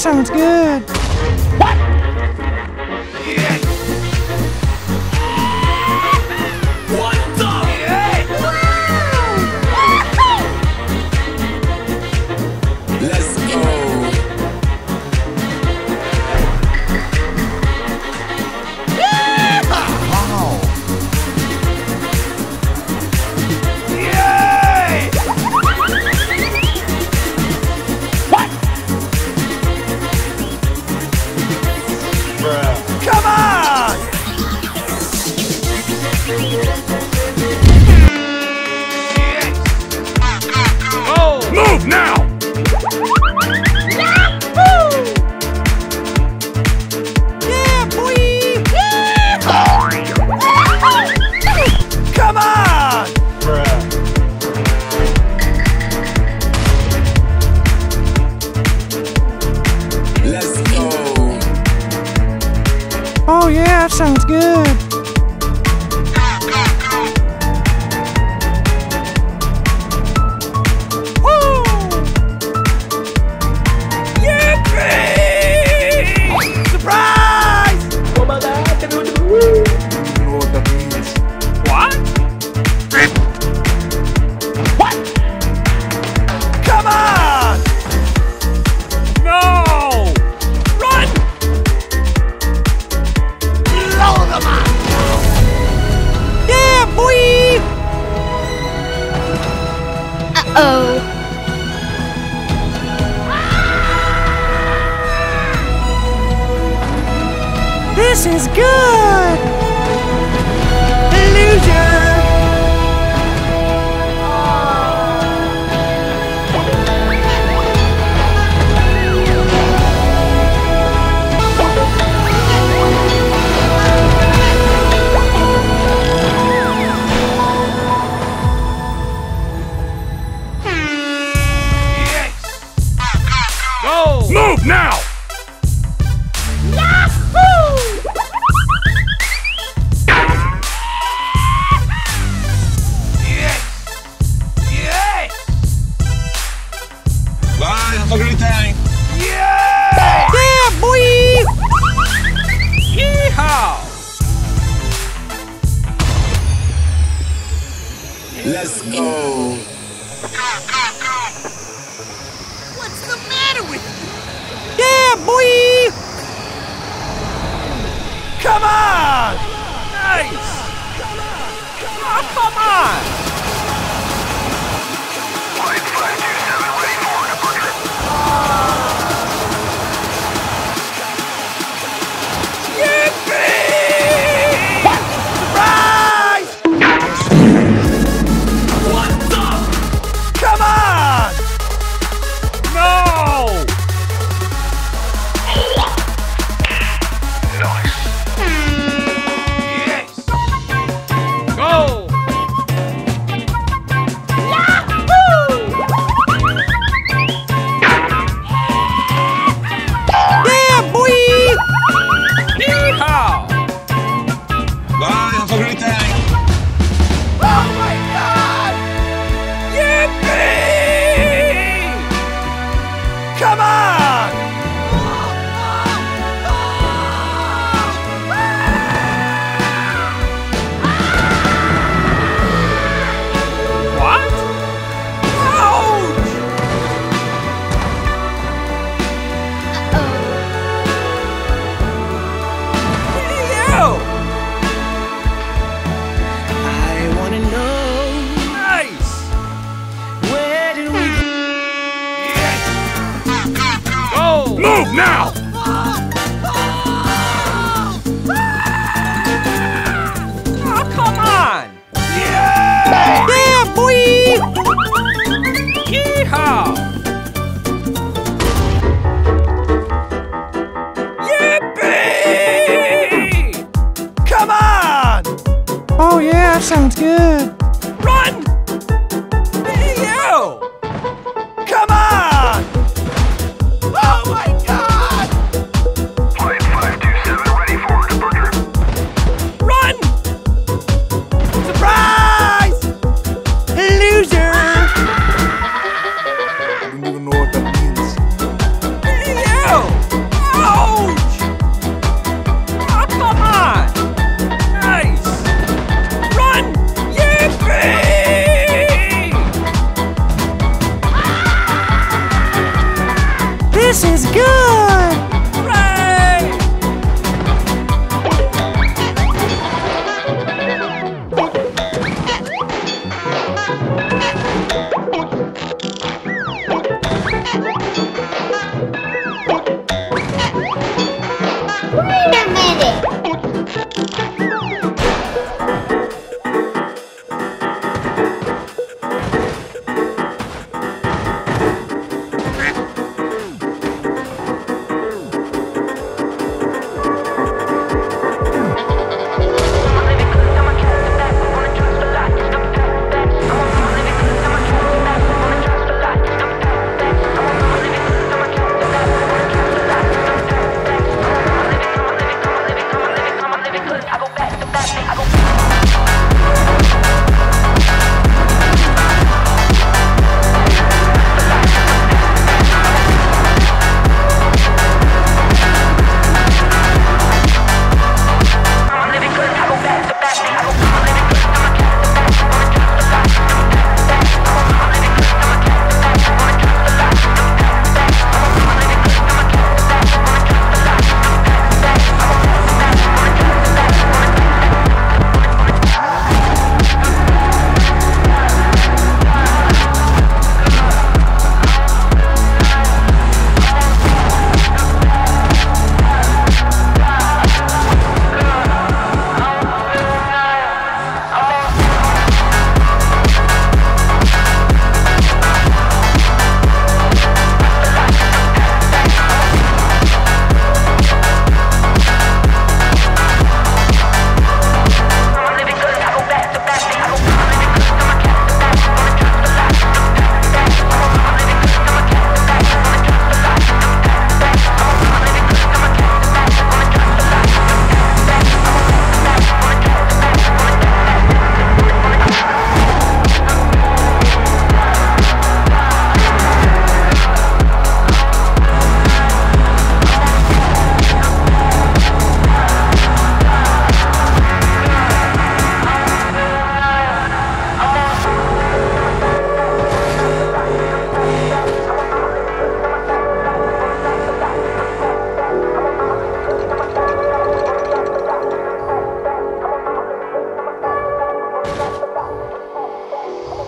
Sounds good. What? Oh yeah, sounds good. This is good! Let's go. What's the matter with you? Yeah, boy! Come on! Nice! Ah, come on. Come on. come on! Move now! Oh, come on! Yeah! Yeah, boy! Yeehaw! Yippee! Come on! Oh yeah, sounds good. 돼.